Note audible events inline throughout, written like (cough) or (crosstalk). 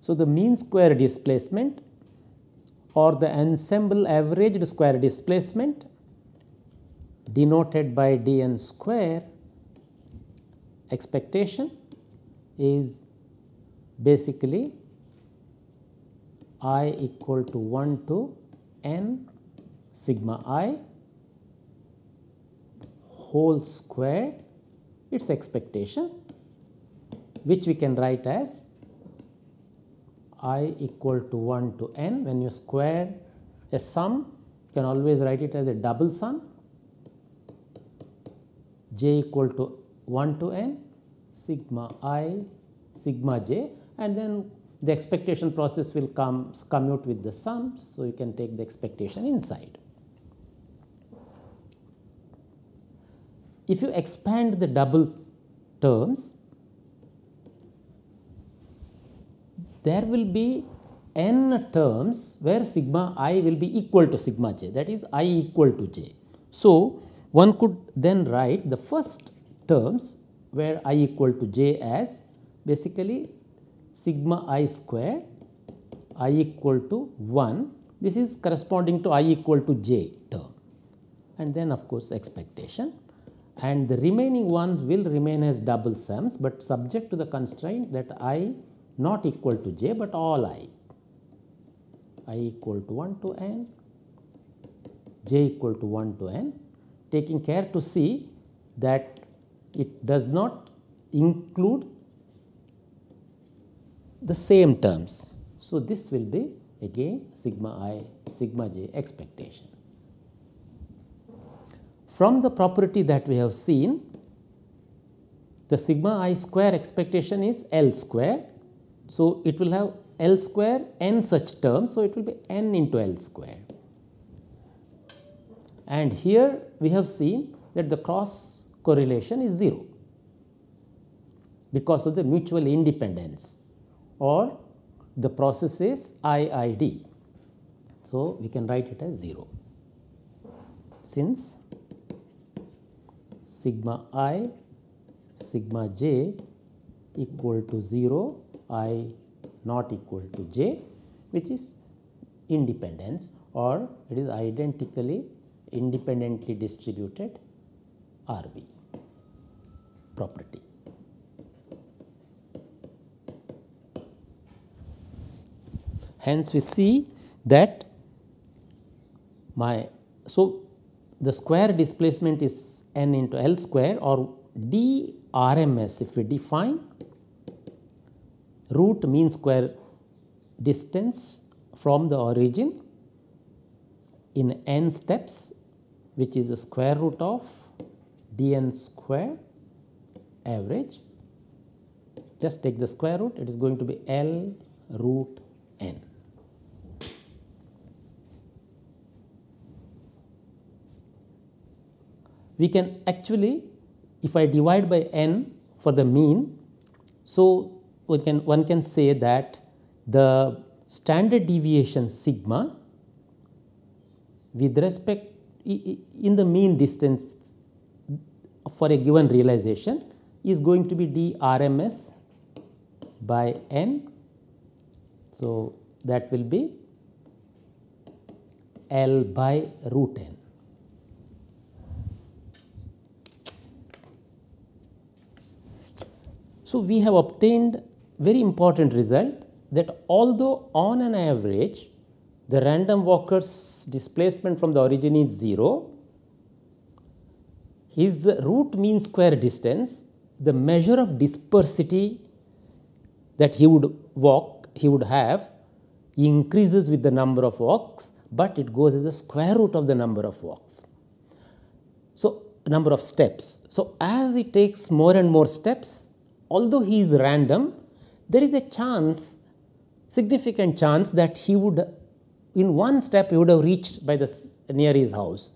So, the mean square displacement or the ensemble averaged square displacement denoted by dn square expectation is basically i equal to 1 to n sigma i whole square. Its expectation which we can write as i equal to 1 to n. When you square a sum you can always write it as a double sum. J equal to 1 to n sigma i sigma j and then the expectation process will come commute with the sums. So, you can take the expectation inside. If you expand the double terms, there will be n terms where sigma i will be equal to sigma j that is i equal to j. So, one could then write the first terms where i equal to j as basically sigma i square i equal to 1 this is corresponding to i equal to j term. And then of course expectation. And the remaining ones will remain as double sums, but subject to the constraint that i not equal to j, but all i. I equal to 1 to n j equal to 1 to n. Taking care to see that it does not include the same terms. So, this will be again sigma i sigma j expectation. From the property that we have seen the sigma i square expectation is L square. So, it will have L square n such terms. So, it will be n into L square. And here we have seen that the cross correlation is 0 because of the mutual independence or the process is IID. So, we can write it as 0 since sigma i sigma j equal to 0 i not equal to j which is independence or it is identically independently distributed RV property. Hence, we see that my so the square displacement is n into L square or d RMS if we define root mean square distance from the origin in n steps which is the square root of dn square average just take the square root it is going to be L root n. we can actually if I divide by n for the mean, so we can one can say that the standard deviation sigma with respect in the mean distance for a given realization is going to be d RMS by n. So, that will be L by root n. So, we have obtained very important result that although on an average the random walker's displacement from the origin is 0, his root mean square distance the measure of dispersity that he would walk he would have increases with the number of walks, but it goes as the square root of the number of walks. So, number of steps. So, as he takes more and more steps although he is random, there is a chance, significant chance that he would, in one step, he would have reached by the near his house.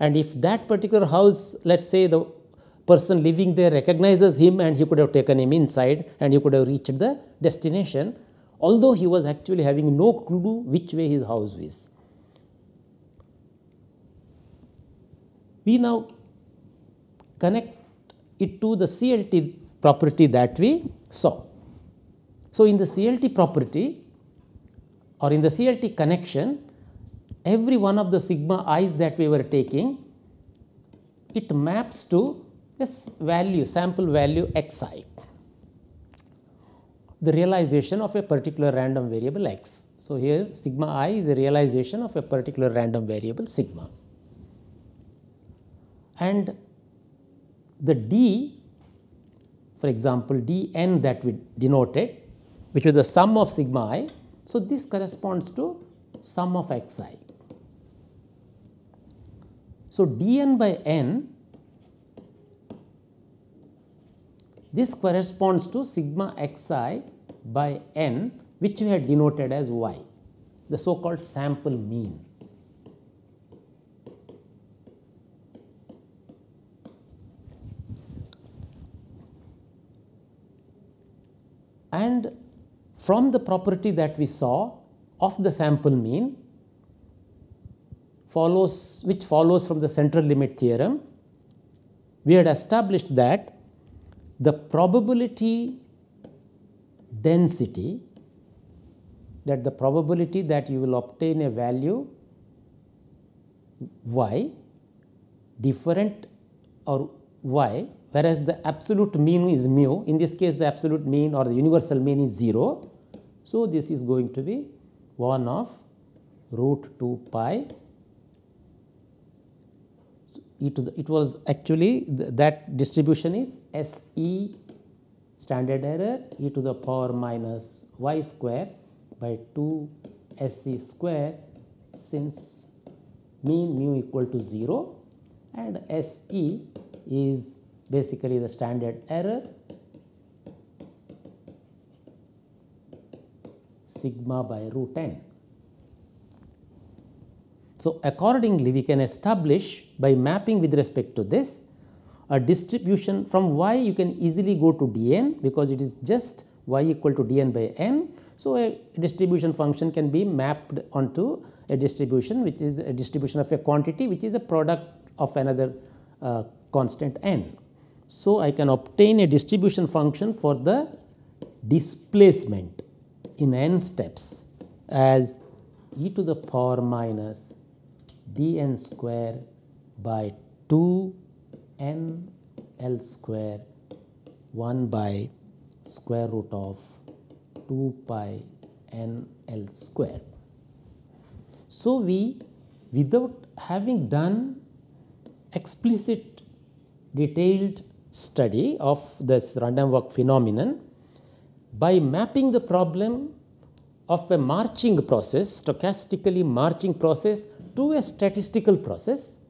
And if that particular house, let us say the person living there recognizes him and he could have taken him inside and he could have reached the destination although he was actually having no clue which way his house is. We now connect it to the CLT property that we saw. So, in the CLT property or in the CLT connection, every one of the sigma i's that we were taking, it maps to this value, sample value xi the realization of a particular random variable x. So, here sigma i is a realization of a particular random variable sigma. And the d, for example, dn that we denoted, which was the sum of sigma i. So, this corresponds to sum of xi. So, dn by n This corresponds to sigma xi by n which we had denoted as y, the so called sample mean. And from the property that we saw of the sample mean follows which follows from the central limit theorem, we had established that the probability density that the probability that you will obtain a value y different or y whereas the absolute mean is mu in this case the absolute mean or the universal mean is 0. So, this is going to be 1 of root 2 pi. E to the it was actually th that distribution is S e standard error e to the power minus y square by 2 S e square since mean mu equal to 0 and S e is basically the standard error sigma by root n. So, accordingly we can establish by mapping with respect to this a distribution from y you can easily go to dn because it is just y equal to dn by n. So, a distribution function can be mapped onto a distribution which is a distribution of a quantity which is a product of another uh, constant n. So, I can obtain a distribution function for the displacement in n steps as e to the power minus dn square by 2 n l square 1 by square root of 2 pi n l square. So, we without having done explicit detailed study of this random walk phenomenon by mapping the problem of a marching process stochastically marching process to a statistical process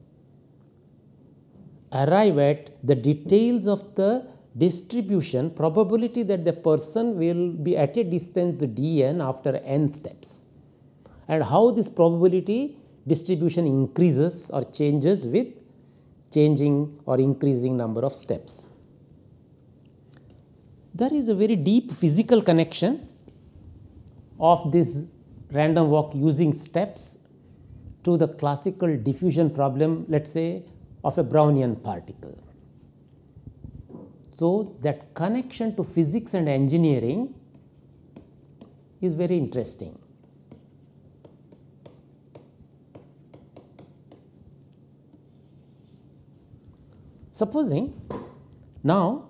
arrive at the details of the distribution probability that the person will be at a distance dn after n steps and how this probability distribution increases or changes with changing or increasing number of steps. There is a very deep physical connection of this random walk using steps to the classical diffusion problem let us say of a Brownian particle. So, that connection to physics and engineering is very interesting. Supposing now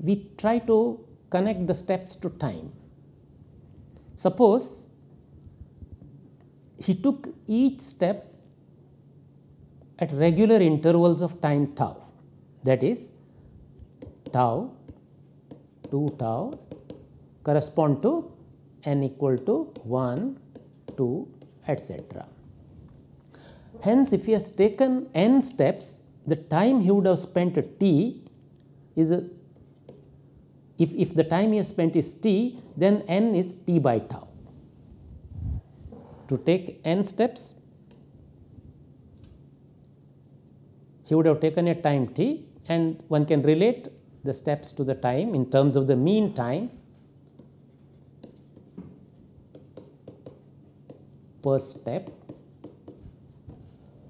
we try to connect the steps to time. Suppose he took each step at regular intervals of time tau that is tau 2 tau correspond to n equal to 1 2 etc. Hence, if he has taken n steps the time he would have spent at t is a if, if the time he has spent is t then n is t by tau to take n steps, he would have taken a time t and one can relate the steps to the time in terms of the mean time per step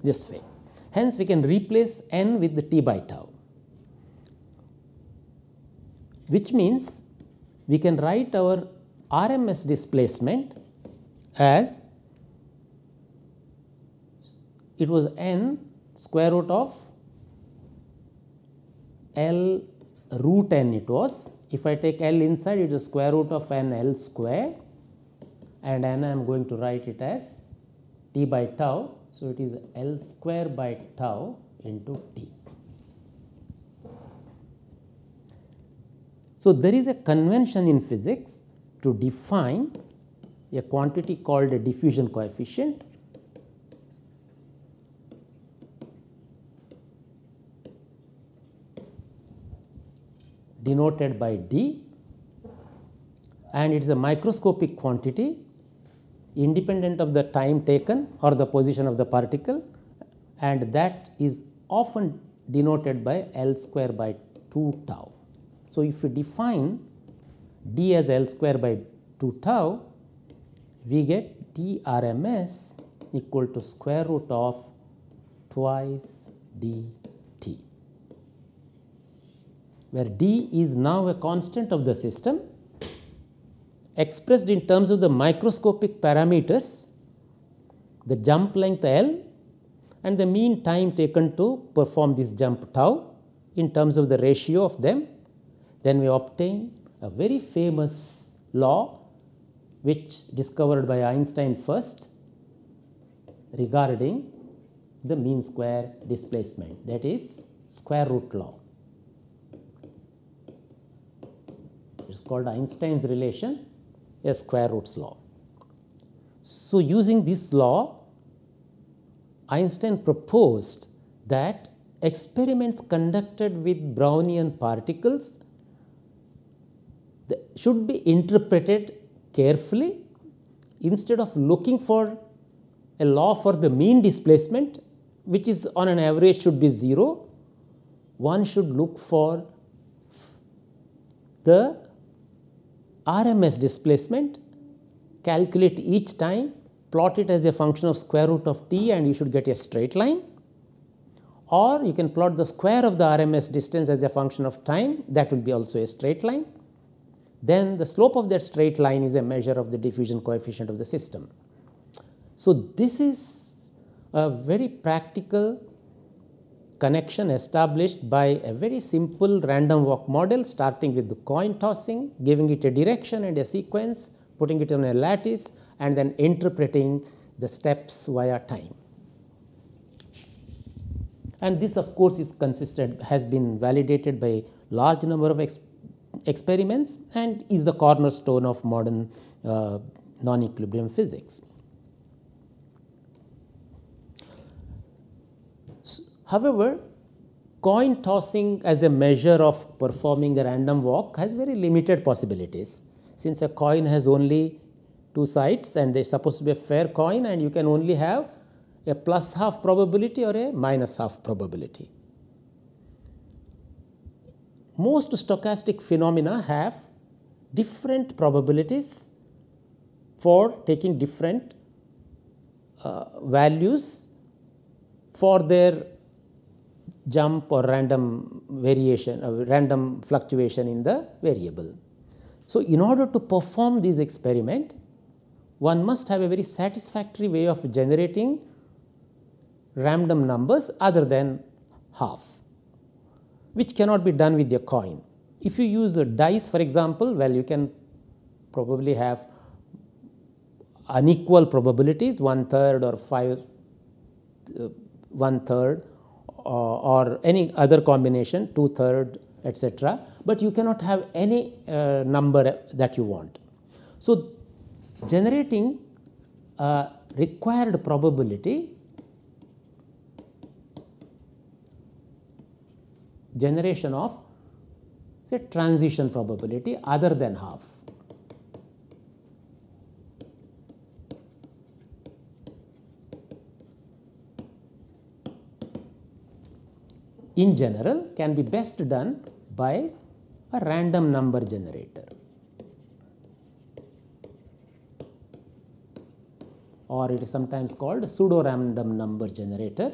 this way. Hence, we can replace n with the t by tau, which means we can write our RMS displacement as it was n square root of L root n it was. If I take L inside it is square root of n L square and n I am going to write it as t by tau. So, it is L square by tau into t. So, there is a convention in physics to define a quantity called a diffusion coefficient. Denoted by d. And it is a microscopic quantity independent of the time taken or the position of the particle. And that is often denoted by L square by 2 tau. So, if we define d as L square by 2 tau, we get d RMS equal to square root of twice dt, where d is now a constant of the system expressed in terms of the microscopic parameters, the jump length L and the mean time taken to perform this jump tau in terms of the ratio of them, then we obtain a very famous law which discovered by Einstein first regarding the mean square displacement that is square root law. It is called Einstein's relation a square roots law. So, using this law Einstein proposed that experiments conducted with Brownian particles should be interpreted carefully instead of looking for a law for the mean displacement which is on an average should be 0, one should look for the RMS displacement, calculate each time, plot it as a function of square root of t and you should get a straight line or you can plot the square of the RMS distance as a function of time that will be also a straight line. Then the slope of that straight line is a measure of the diffusion coefficient of the system. So, this is a very practical connection established by a very simple random walk model starting with the coin tossing, giving it a direction and a sequence, putting it on a lattice and then interpreting the steps via time. And this of course is consistent has been validated by large number of ex experiments and is the cornerstone of modern uh, non-equilibrium physics. However, coin tossing as a measure of performing a random walk has very limited possibilities since a coin has only two sides and they are supposed to be a fair coin and you can only have a plus half probability or a minus half probability. Most stochastic phenomena have different probabilities for taking different uh, values for their jump or random variation or uh, random fluctuation in the variable. So, in order to perform this experiment one must have a very satisfactory way of generating random numbers other than half which cannot be done with a coin. If you use a dice for example, well you can probably have unequal probabilities one third or five uh, one third uh, or any other combination two third etc., but you cannot have any uh, number that you want. So, generating a required probability generation of say transition probability other than half. in general can be best done by a random number generator. or it is sometimes called pseudo random number generator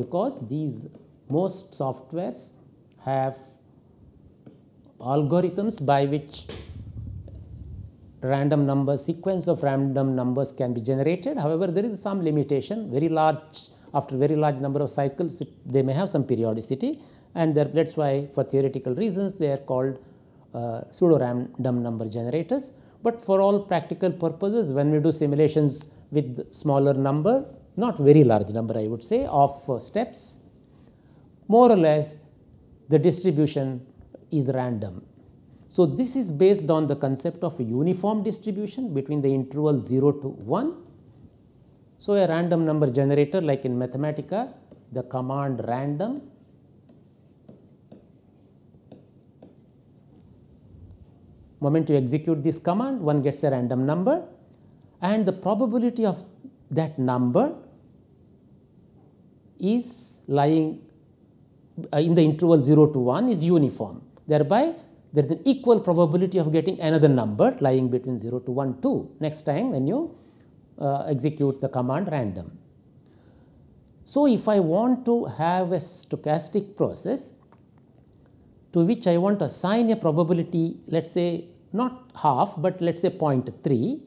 because these most softwares have algorithms by which random number sequence of random numbers can be generated. However there is some limitation. Very large after very large number of cycles it, they may have some periodicity and that is why for theoretical reasons they are called uh, pseudo random number generators. But for all practical purposes when we do simulations with smaller number not very large number I would say of uh, steps more or less the distribution is random. So, this is based on the concept of a uniform distribution between the interval 0 to 1. So, a random number generator like in Mathematica the command random moment you execute this command one gets a random number and the probability of that number is lying in the interval 0 to 1 is uniform. Thereby, there is an equal probability of getting another number lying between 0 to 1 2 next time when you uh, execute the command random. So, if I want to have a stochastic process to which I want to assign a probability let us say not half, but let us say 0.3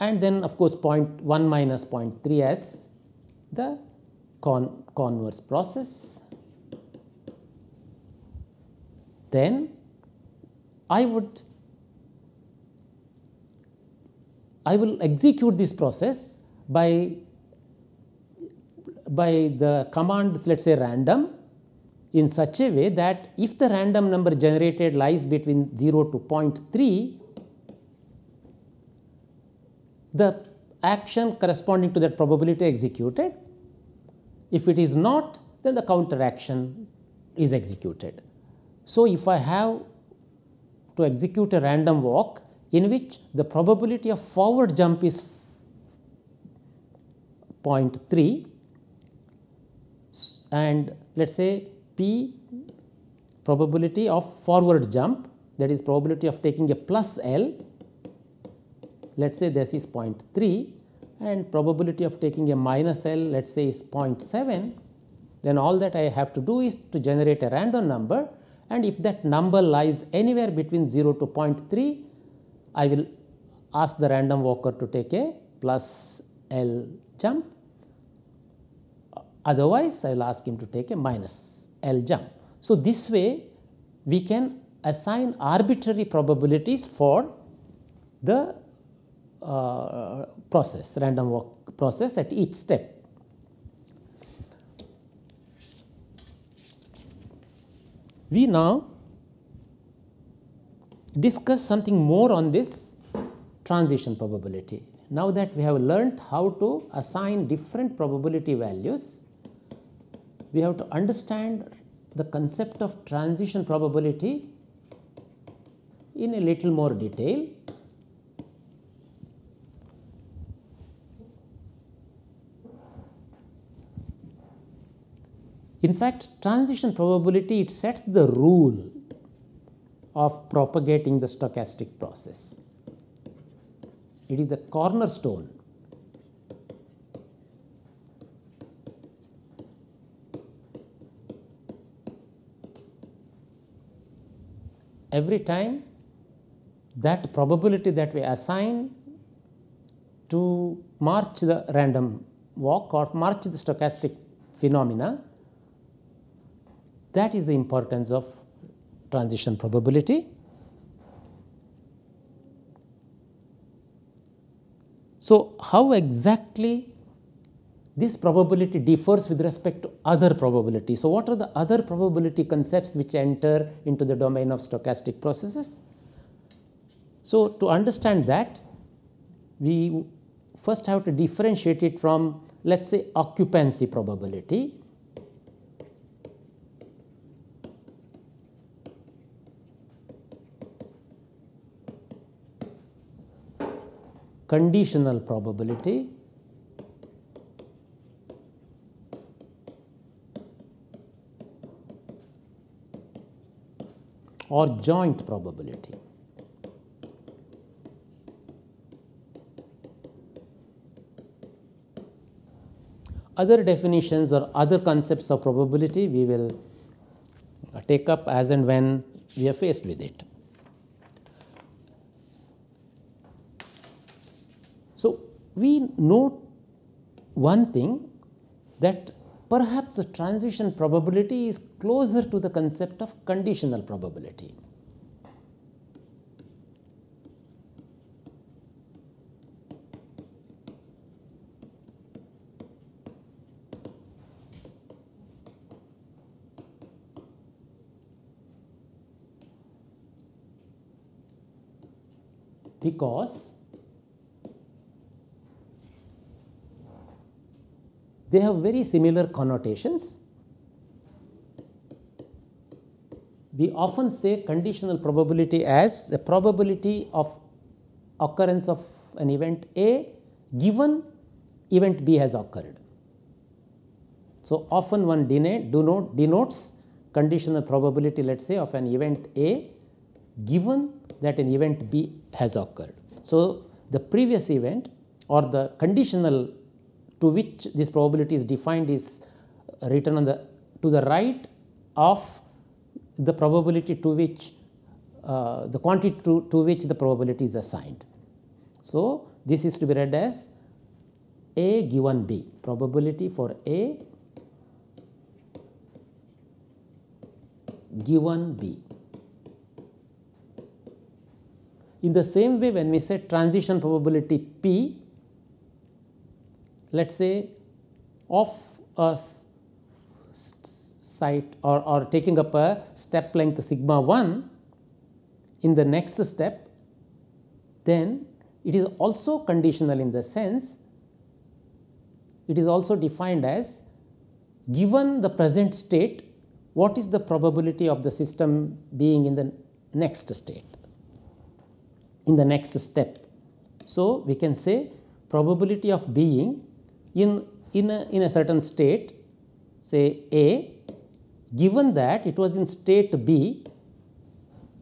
and then of course 0.1 minus 0.3 as the con converse process. Then I would I will execute this process by by the commands let us say random in such a way that if the random number generated lies between 0 to 0.3 the action corresponding to that probability executed if it is not, then the counteraction is executed. So, if I have to execute a random walk in which the probability of forward jump is 0.3 and let us say P probability of forward jump that is probability of taking a plus L let us say this is 0.3 and probability of taking a minus L let us say is 0.7 then all that I have to do is to generate a random number and if that number lies anywhere between 0 to 0.3 I will ask the random walker to take a plus L jump otherwise I will ask him to take a minus L jump. So, this way we can assign arbitrary probabilities for the uh, process, random walk process at each step. We now discuss something more on this transition probability. Now that we have learnt how to assign different probability values, we have to understand the concept of transition probability in a little more detail In fact, transition probability it sets the rule of propagating the stochastic process. It is the cornerstone every time that probability that we assign to march the random walk or march the stochastic phenomena that is the importance of transition probability. So, how exactly this probability differs with respect to other probability. So, what are the other probability concepts which enter into the domain of stochastic processes? So, to understand that we first have to differentiate it from let us say occupancy probability conditional probability or joint probability. Other definitions or other concepts of probability we will take up as and when we are faced with it. So, we note one thing that perhaps the transition probability is closer to the concept of conditional probability. because they have very similar connotations. We often say conditional probability as the probability of occurrence of an event A given event B has occurred. So, often one denote, denotes conditional probability let us say of an event A given that an event B has occurred. So, the previous event or the conditional to which this probability is defined is written on the to the right of the probability to which uh, the quantity to, to which the probability is assigned. So, this is to be read as A given B probability for A given B In the same way when we say transition probability P, let us say of a site or, or taking up a step length sigma 1 in the next step, then it is also conditional in the sense it is also defined as given the present state what is the probability of the system being in the next state in the next step. So, we can say probability of being in, in, a, in a certain state say A given that it was in state B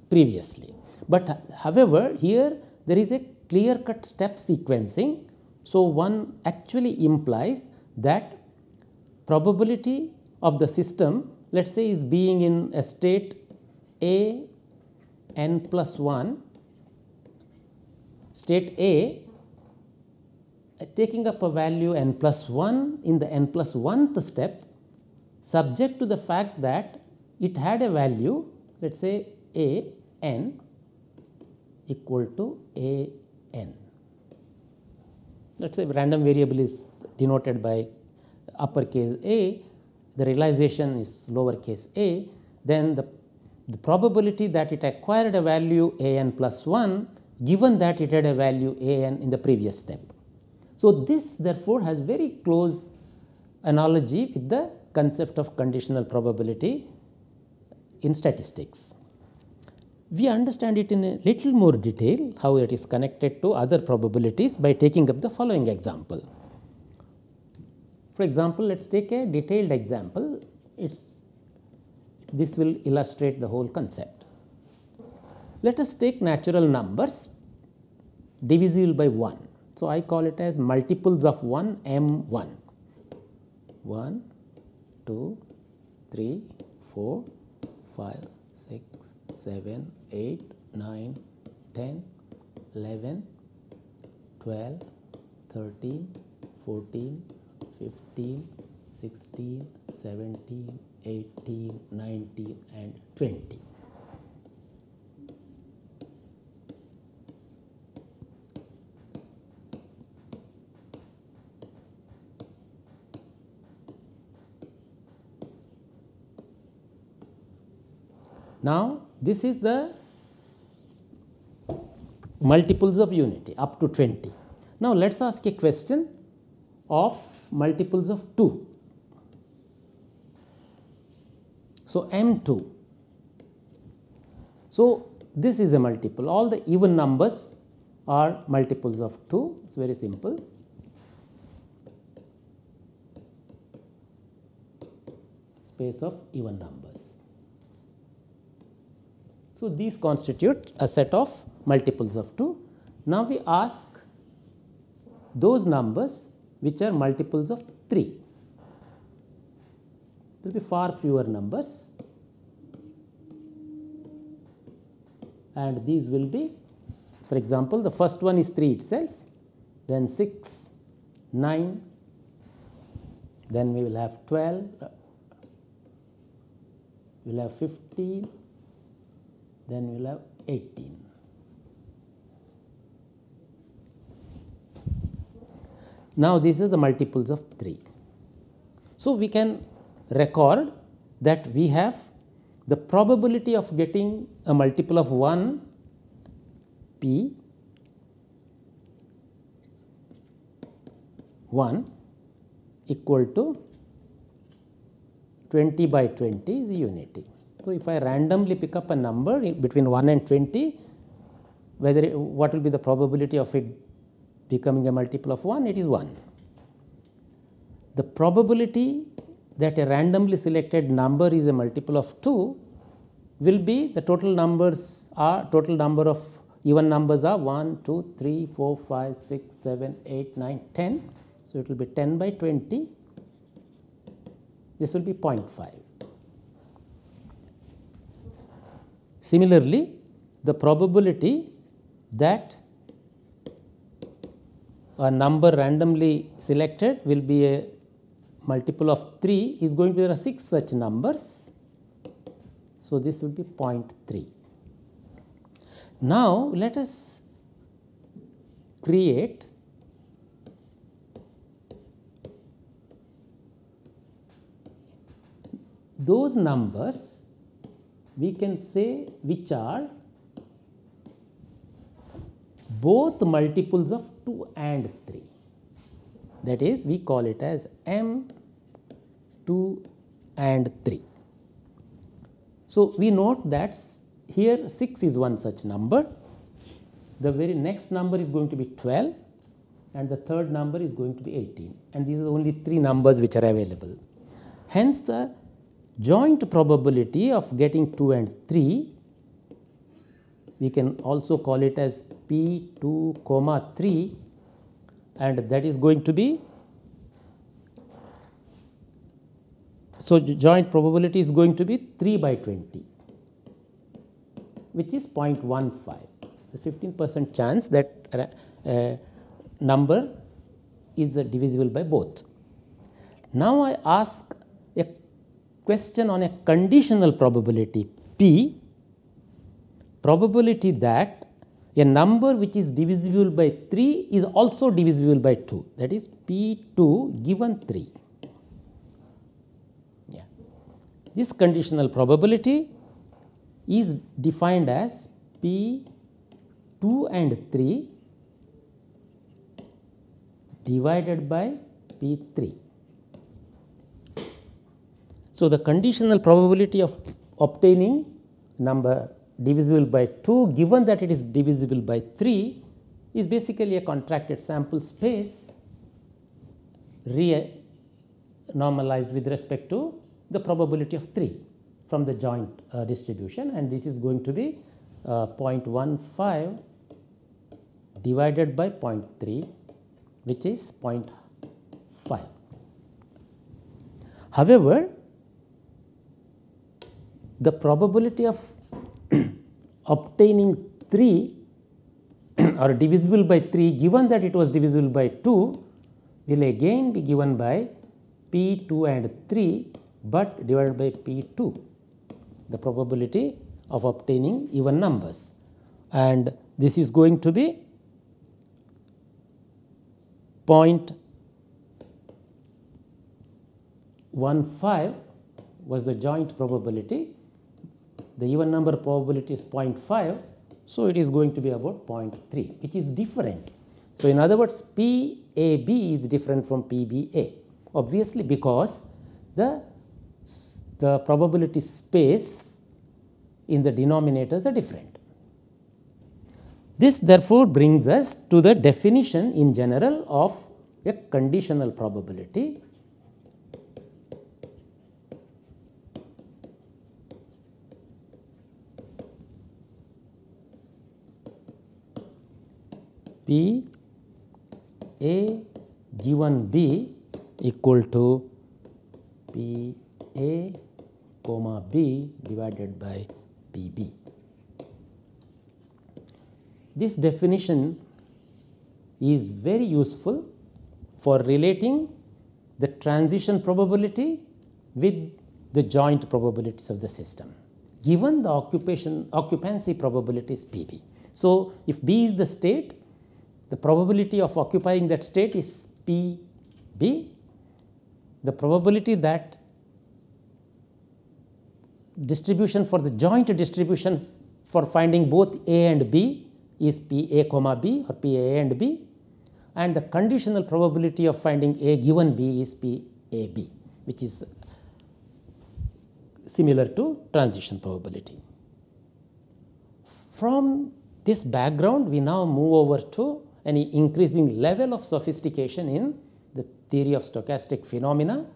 previously. But however, here there is a clear cut step sequencing. So, one actually implies that probability of the system let us say is being in a state A n plus 1 state A Uh, taking up a value n plus 1 in the n plus 1th step subject to the fact that it had a value let us say a n equal to a n. Let us say random variable is denoted by uppercase a, the realization is lowercase a, then the, the probability that it acquired a value a n plus 1 given that it had a value a n in the previous step. So, this therefore, has very close analogy with the concept of conditional probability in statistics. We understand it in a little more detail how it is connected to other probabilities by taking up the following example. For example, let us take a detailed example, it's, this will illustrate the whole concept. Let us take natural numbers divisible by 1. So, I call it as multiples of 1 m 1 1 2 3 4 5 6 7 8 9 10 11 12 13 14 15 16 17 18 19 and 20 Now, this is the multiples of unity up to 20. Now, let us ask a question of multiples of 2. So, M 2. So, this is a multiple all the even numbers are multiples of 2 it is very simple. space of even numbers. So, these constitute a set of multiples of 2. Now, we ask those numbers which are multiples of 3. There will be far fewer numbers and these will be for example, the first one is 3 itself, then 6, 9, then we will have 12, uh, we will have 15, then we will have 18. Now, this is the multiples of 3. So, we can record that we have the probability of getting a multiple of 1 p 1 equal to 20 by 20 is unity. So, if I randomly pick up a number between 1 and 20, whether it, what will be the probability of it becoming a multiple of 1? It is 1. The probability that a randomly selected number is a multiple of 2 will be the total numbers are total number of even numbers are 1, 2, 3, 4, 5, 6, 7, 8, 9, 10. So, it will be 10 by 20, this will be 0.5. Similarly, the probability that a number randomly selected will be a multiple of 3 is going to be there are 6 such numbers. So, this will be 0.3. Now, let us create those numbers we can say which are both multiples of 2 and 3 that is we call it as m 2 and 3. So, we note that here 6 is one such number, the very next number is going to be 12 and the third number is going to be 18 and these are only three numbers which are available. Hence, the joint probability of getting 2 and 3 we can also call it as P2 comma 3 and that is going to be so joint probability is going to be 3 by 20 which is 0.15 the 15 percent chance that uh, number is uh, divisible by both. Now, I ask question on a conditional probability P probability that a number which is divisible by 3 is also divisible by 2 that is P 2 given 3. Yeah. This conditional probability is defined as P 2 and 3 divided by P 3. So, the conditional probability of obtaining number divisible by 2 given that it is divisible by 3 is basically a contracted sample space re normalized with respect to the probability of 3 from the joint uh, distribution and this is going to be uh, 0.15 divided by 0.3 which is 0.5. However, the probability of (clears throat) obtaining 3 (clears throat) or divisible by 3 given that it was divisible by 2 will again be given by P 2 and 3, but divided by P 2 the probability of obtaining even numbers and this is going to be 0.15 was the joint probability. The even number probability is 0.5. So, it is going to be about 0.3 which is different. So, in other words PAB is different from PBA obviously because the the probability space in the denominators are different. This therefore brings us to the definition in general of a conditional probability. P A given B equal to P A comma B divided by P B. This definition is very useful for relating the transition probability with the joint probabilities of the system given the occupation occupancy probabilities PB. So, if B is the state the probability of occupying that state is PB the probability that distribution for the joint distribution for finding both A and B is P A comma B or P A and B and the conditional probability of finding A given B is P A B which is similar to transition probability. From this background we now move over to an increasing level of sophistication in the theory of stochastic phenomena.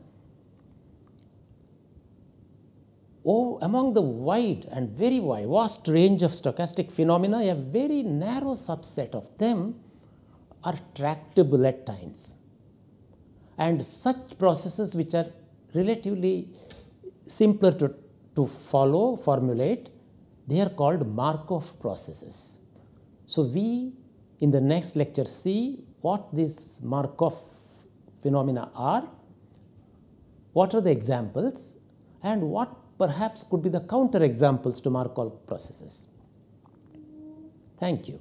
Oh, among the wide and very wide vast range of stochastic phenomena a very narrow subset of them are tractable at times and such processes which are relatively simpler to, to follow, formulate, they are called Markov processes. So, we in the next lecture see what these Markov phenomena are, what are the examples and what perhaps could be the counter examples to Markov processes. Thank you.